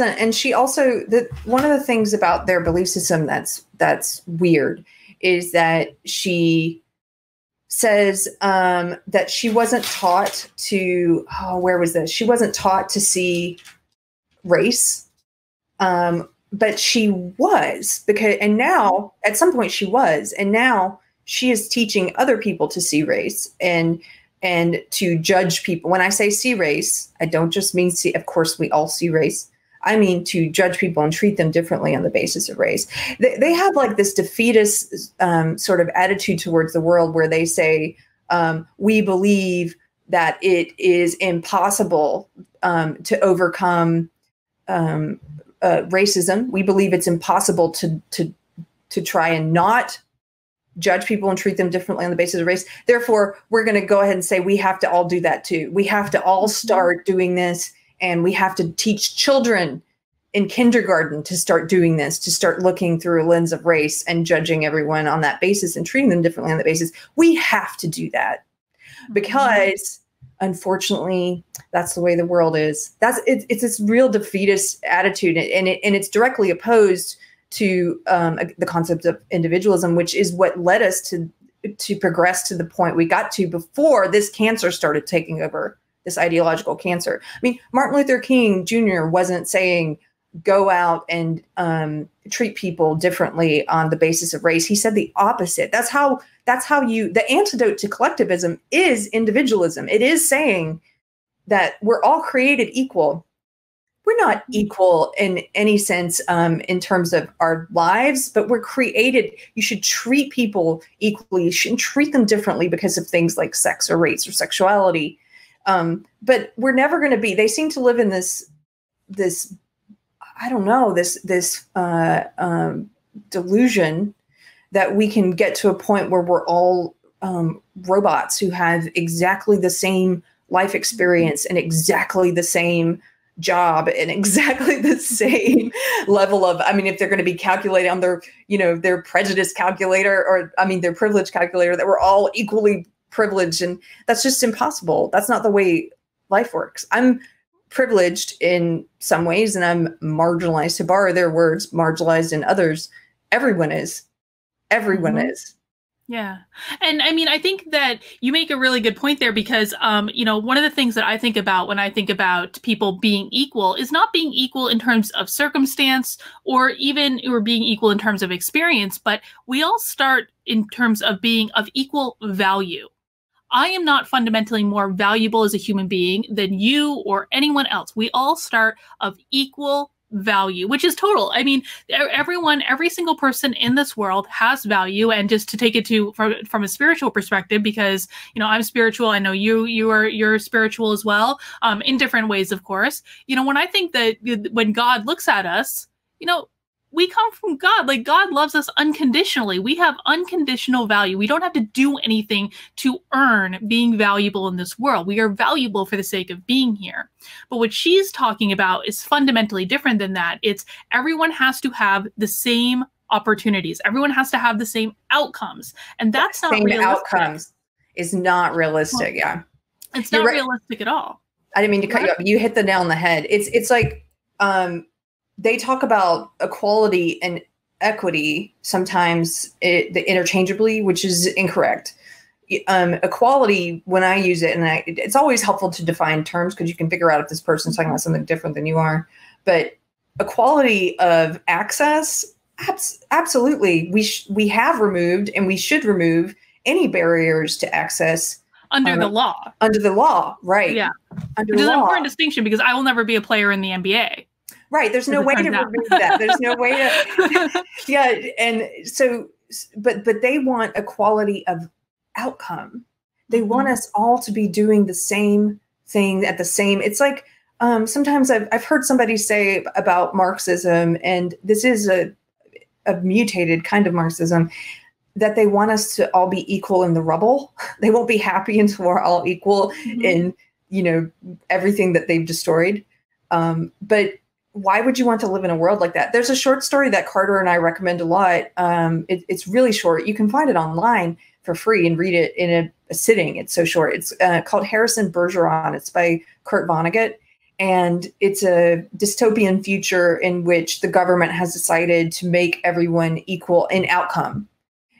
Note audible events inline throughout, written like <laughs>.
and she also the one of the things about their belief system that's that's weird is that she says um, that she wasn't taught to oh where was this? She wasn't taught to see race. Um, but she was because and now at some point she was and now she is teaching other people to see race and and to judge people. When i say see race i don't just mean see of course we all see race I mean to judge people and treat them differently on the basis of race. They, they have like this defeatist um, sort of attitude towards the world where they say, um, we believe that it is impossible um, to overcome um, uh, racism. We believe it's impossible to, to, to try and not judge people and treat them differently on the basis of race. Therefore, we're going to go ahead and say we have to all do that too. We have to all mm-hmm. start doing this and we have to teach children in kindergarten to start doing this, to start looking through a lens of race and judging everyone on that basis and treating them differently on that basis. We have to do that mm-hmm. because unfortunately that's the way the world is that's it, it's this real defeatist attitude and it and it's directly opposed to um, the concept of individualism which is what led us to to progress to the point we got to before this cancer started taking over this ideological cancer. I mean, Martin Luther King Jr. wasn't saying go out and um, treat people differently on the basis of race. He said the opposite. That's how that's how you the antidote to collectivism is individualism. It is saying that we're all created equal. We're not equal in any sense um, in terms of our lives, but we're created. You should treat people equally. You shouldn't treat them differently because of things like sex or race or sexuality. Um, but we're never going to be. They seem to live in this this I don't know this this uh, um, delusion that we can get to a point where we're all um, robots who have exactly the same life experience and exactly the same job and <laughs> exactly the same level of i mean if they're going to be calculating on their you know their prejudice calculator or i mean their privilege calculator that we're all equally privileged and that's just impossible that's not the way life works i'm privileged in some ways and i'm marginalized to borrow their words marginalized in others everyone is everyone mm-hmm. is yeah. And I mean, I think that you make a really good point there because, um, you know, one of the things that I think about when I think about people being equal is not being equal in terms of circumstance or even or being equal in terms of experience, but we all start in terms of being of equal value. I am not fundamentally more valuable as a human being than you or anyone else. We all start of equal value, which is total. I mean, everyone, every single person in this world has value. And just to take it to from, from a spiritual perspective, because you know I'm spiritual, I know you you are you're spiritual as well, um, in different ways, of course. You know, when I think that when God looks at us, you know, we come from God. Like God loves us unconditionally. We have unconditional value. We don't have to do anything to earn being valuable in this world. We are valuable for the sake of being here. But what she's talking about is fundamentally different than that. It's everyone has to have the same opportunities. Everyone has to have the same outcomes. And that's not same realistic. outcomes is not realistic. Yeah. It's not right. realistic at all. I didn't mean to cut you off. You hit the nail on the head. It's it's like um they talk about equality and equity sometimes it, interchangeably, which is incorrect. Um, equality, when I use it, and I, it's always helpful to define terms because you can figure out if this person's talking about something different than you are. But equality of access, abs- absolutely, we sh- we have removed and we should remove any barriers to access under the law. Under the law, right? Yeah. Under Which is an important distinction because I will never be a player in the NBA. Right. There's no way to remove that. There's no way to <laughs> <laughs> Yeah. And so but but they want equality of outcome. They mm-hmm. want us all to be doing the same thing at the same it's like um, sometimes I've, I've heard somebody say about Marxism, and this is a, a mutated kind of Marxism, that they want us to all be equal in the rubble. <laughs> They won't be happy until we're all equal mm-hmm. in, you know, everything that they've destroyed. Um, but why would you want to live in a world like that? There's a short story that Carter and I recommend a lot. Um, it, it's really short. You can find it online for free and read it in a, a sitting. It's so short. It's uh, called Harrison Bergeron. It's by Kurt Vonnegut. and it's a dystopian future in which the government has decided to make everyone equal in outcome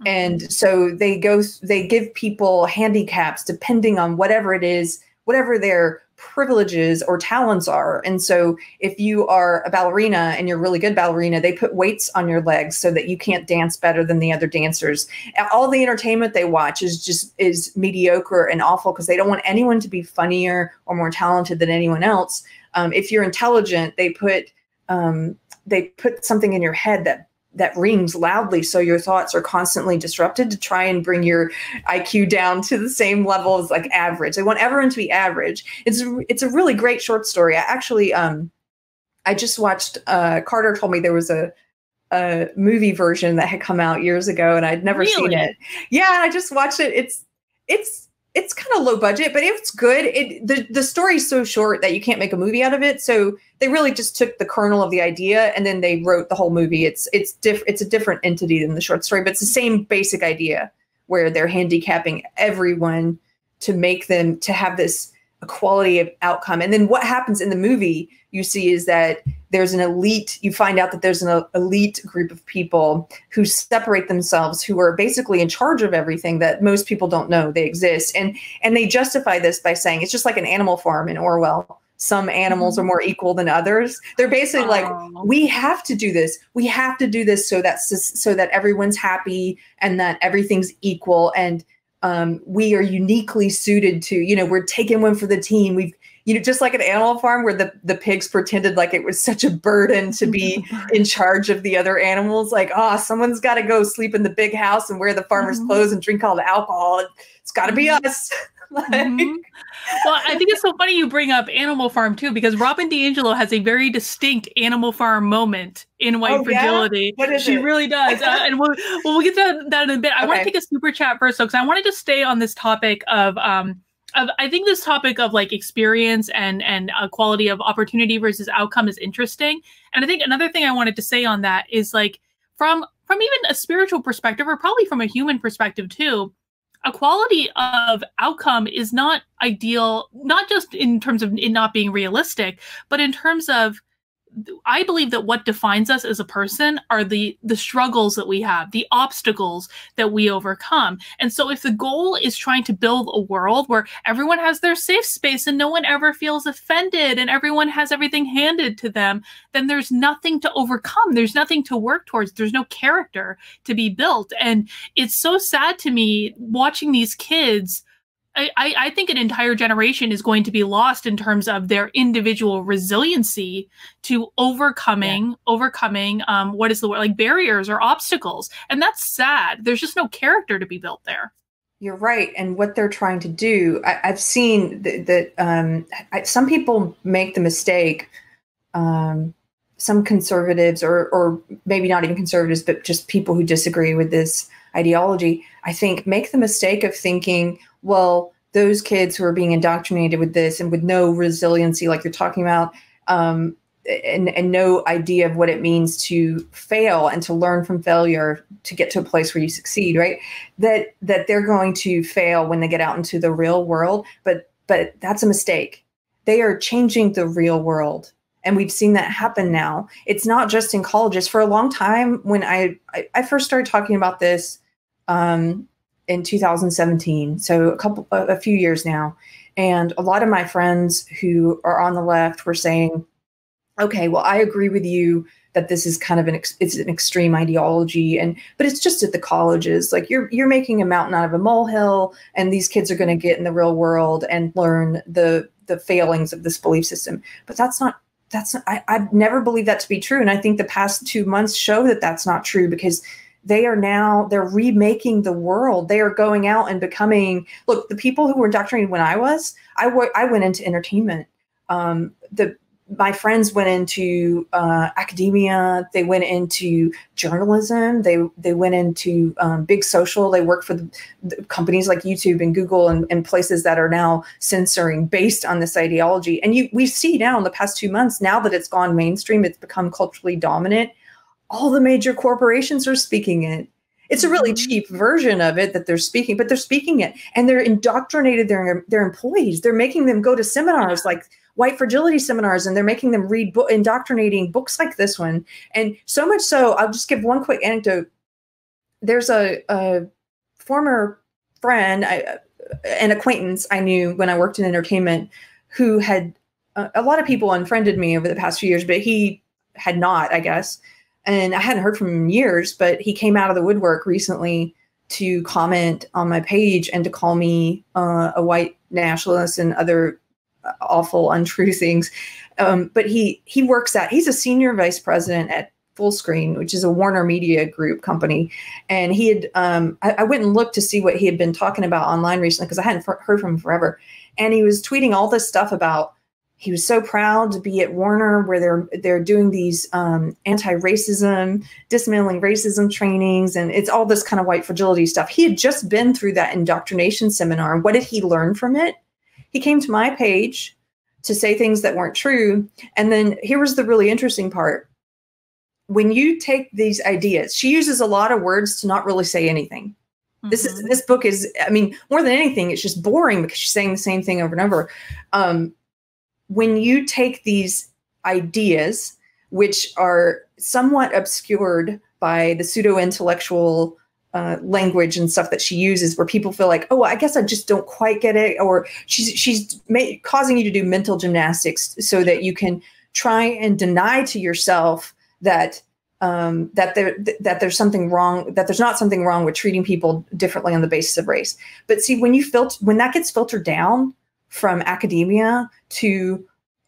mm-hmm. and so they go they give people handicaps depending on whatever it is whatever their privileges or talents are. And so if you are a ballerina and you're really good ballerina, they put weights on your legs so that you can't dance better than the other dancers. All the entertainment they watch is just is mediocre and awful because they don't want anyone to be funnier or more talented than anyone else. Um, if you're intelligent, they put um, they put something in your head that that rings loudly so your thoughts are constantly disrupted to try and bring your IQ down to the same level as like average. They want everyone to be average. It's it's a really great short story. I actually um I just watched uh Carter told me there was a a movie version that had come out years ago and I'd never really? seen it. Yeah, I just watched it. It's it's it's kind of low budget, but it's good. It the the story's so short that you can't make a movie out of it. So they really just took the kernel of the idea and then they wrote the whole movie. It's it's diff- it's a different entity than the short story, but it's the same basic idea where they're handicapping everyone to make them to have this equality of outcome. And then what happens in the movie you see is that there's an elite you find out that there's an elite group of people who separate themselves who are basically in charge of everything that most people don't know they exist. And and they justify this by saying it's just like an animal farm in orwell. Some animals are mm-hmm. more equal than others. They're basically like we have to do this. We have to do this so that so that everyone's happy and that everything's equal. And um, we are uniquely suited to you know we're taking one for the team we've you know, just like an animal farm where the, the pigs pretended like it was such a burden to be in charge of the other animals. Like, oh, someone's got to go sleep in the big house and wear the farmer's mm-hmm. clothes and drink all the alcohol. It's got to be mm-hmm. us. <laughs> <laughs> like, mm-hmm. Well, I think it's so funny you bring up Animal Farm too, because Robin DiAngelo has a very distinct Animal Farm moment in White oh, Fragility. Yeah? she it? really does, uh, and we'll, well, we'll get to that in a bit. I okay. want to take a super chat first, though, because I wanted to stay on this topic of um, of, I think this topic of like experience and and uh, quality of opportunity versus outcome is interesting. And I think another thing I wanted to say on that is like from from even a spiritual perspective or probably from a human perspective too, a quality of outcome is not ideal not just in terms of it not being realistic, but in terms of I believe that what defines us as a person are the the struggles that we have, the obstacles that we overcome. And so if the goal is trying to build a world where everyone has their safe space and no one ever feels offended and everyone has everything handed to them, then there's nothing to overcome. There's nothing to work towards. There's no character to be built. And it's so sad to me watching these kids I, I think an entire generation is going to be lost in terms of their individual resiliency to overcoming yeah. overcoming um, what is the word like barriers or obstacles. And that's sad. There's just no character to be built there. You're right. And what they're trying to do I, have seen that, that um, I, some people make the mistake um, some conservatives or or maybe not even conservatives but just people who disagree with this ideology i think make the mistake of thinking well, those kids who are being indoctrinated with this and with no resiliency, like you're talking about, um, and, and no idea of what it means to fail and to learn from failure to get to a place where you succeed, right? That that they're going to fail when they get out into the real world, but but that's a mistake. They are changing the real world and we've seen that happen now it's not just in colleges for a long time when i i, I first started talking about this um, in 2017, so a couple, a few years now. And a lot of my friends who are on the left were saying, "Okay, well, I agree with you that this is kind of an it's an extreme ideology, and but it's just at the colleges. Like you're you're making a mountain out of a molehill, and these kids are going to get in the real world and learn the the failings of this belief system. But that's not that's I, I've never believed that to be true, and I think the past two months show that that's not true because they are now they're remaking the world. They are going out and becoming look the people who were indoctrinated when i was I, w- I went into entertainment. Um, the my friends went into uh, academia they went into journalism they they went into um, big social they work for the, the companies like youtube and google and, and, places that are now censoring based on this ideology and you we see now in the past two months now that it's gone mainstream it's become culturally dominant all the major corporations are speaking it. It's a really mm-hmm. cheap version of it that they're speaking, but they're speaking it and they're indoctrinated their their employees. They're making them go to seminars like white fragility seminars and they're making them read indoctrinating books like this one. And so much so i'll just give one quick anecdote. There's a, a former friend I, an acquaintance i knew when i worked in entertainment who had uh, a lot of people unfriended me over the past few years but he had not i guess. And i hadn't heard from him in years but he came out of the woodwork recently to comment on my page and to call me uh, a white nationalist and other awful untrue <laughs> things um, but he he works at he's a senior vice president at fullscreen which is a warner media group company and he had um, I, I, went and looked to see what he had been talking about online recently because i hadn't heard from him forever and he was tweeting all this stuff about he was so proud to be at Warner, where they're they're doing these um, anti-racism, dismantling racism trainings, and it's all this kind of white fragility stuff. He had just been through that indoctrination seminar, and what did he learn from it? He came to my page to say things that weren't true, and then here was the really interesting part. When you take these ideas, she uses a lot of words to not really say anything. Mm-hmm. This is mm-hmm. this book is, I mean, more than anything, it's just boring because she's saying the same thing over and over. Um, when you take these ideas, which are somewhat obscured by the pseudo intellectual uh, language and stuff that she uses, where people feel like, oh, I guess I just don't quite get it, or she's she's ma- causing you to do mental gymnastics so that you can try and deny to yourself that um, that there that there's something wrong that there's not something wrong with treating people differently on the basis of race. But see, when you filter when that gets filtered down from academia to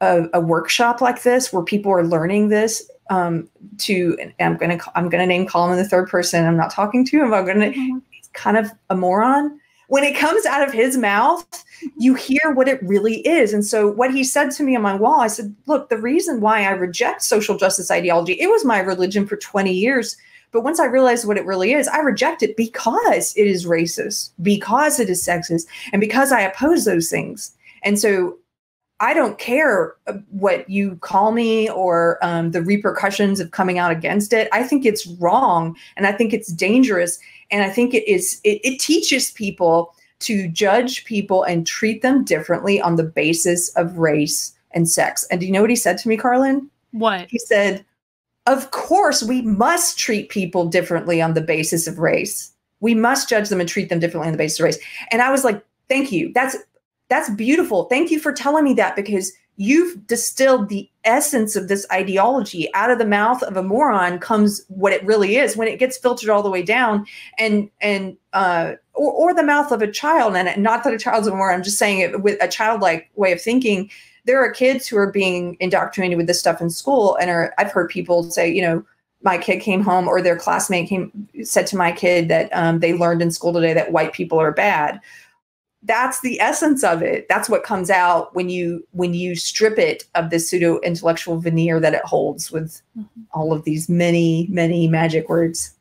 a, a, workshop like this where people are learning this um, to i'm gonna i'm gonna name call him in the third person i'm not talking to him i'm gonna mm-hmm. he's kind of a moron when it comes out of his mouth you hear what it really is and so what he said to me on my wall i said look the reason why i reject social justice ideology it was my religion for 20 years but once I realized what it really is, I reject it because it is racist, because it is sexist, and because I oppose those things. And so I don't care uh, what you call me or um, the repercussions of coming out against it. I think it's wrong and I think it's dangerous. And I think it is, it, it teaches people to judge people and treat them differently on the basis of race and sex. And do you know what he said to me, Karlyn? What? He said, of course, we must treat people differently on the basis of race. We must judge them and treat them differently on the basis of race. And I was like, thank you. That's that's beautiful. Thank you for telling me that because you've distilled the essence of this ideology out of the mouth of a moron comes what it really is when it gets filtered all the way down and and uh or, or the mouth of a child. And not that a child's a moron i'm just saying it with a childlike way of thinking. There are kids who are being indoctrinated with this stuff in school and are I've heard people say, you know, my kid came home or their classmate came said to my kid that um, they learned in school today that white people are bad that's the essence of it that's what comes out when you when you strip it of the pseudo intellectual veneer that it holds with mm-hmm. all of these many many magic words